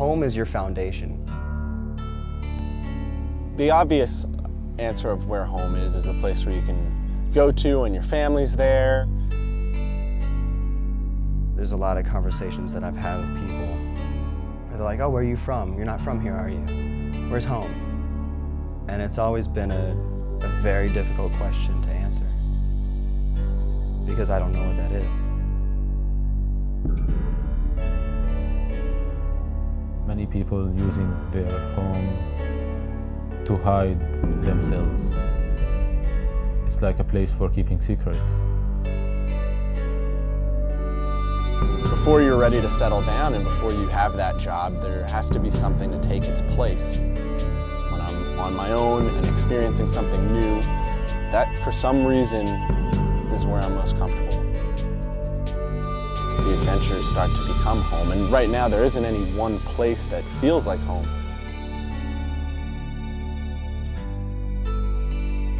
home is your foundation. The obvious answer of where home is is the place where you can go to and your family's there. There's a lot of conversations that I've had with people. where They're like, oh, where are you from? You're not from here, are you? Where's home? And it's always been a, a very difficult question to answer because I don't know what that is. Many people using their home to hide themselves. It's like a place for keeping secrets. Before you're ready to settle down and before you have that job, there has to be something to take its place. When I'm on my own and experiencing something new, that for some reason is where I'm most comfortable. Adventures start to become home, and right now there isn't any one place that feels like home.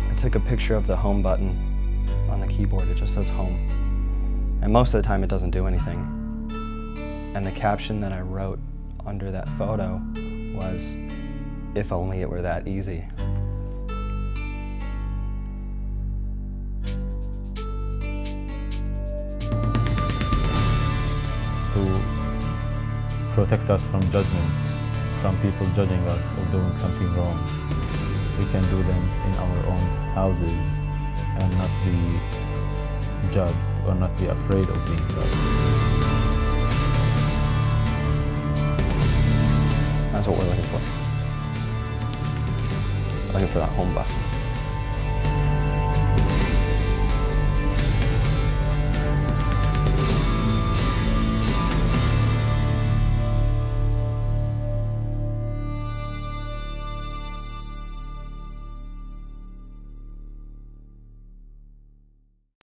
I took a picture of the home button on the keyboard. It just says home. And most of the time it doesn't do anything. And the caption that I wrote under that photo was, if only it were that easy. Protect us from judgment, from people judging us of doing something wrong. We can do them in our own houses and not be judged or not be afraid of being judged. That's what we're looking for. Looking for that home button.